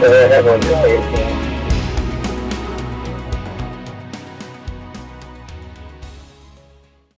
Gracias.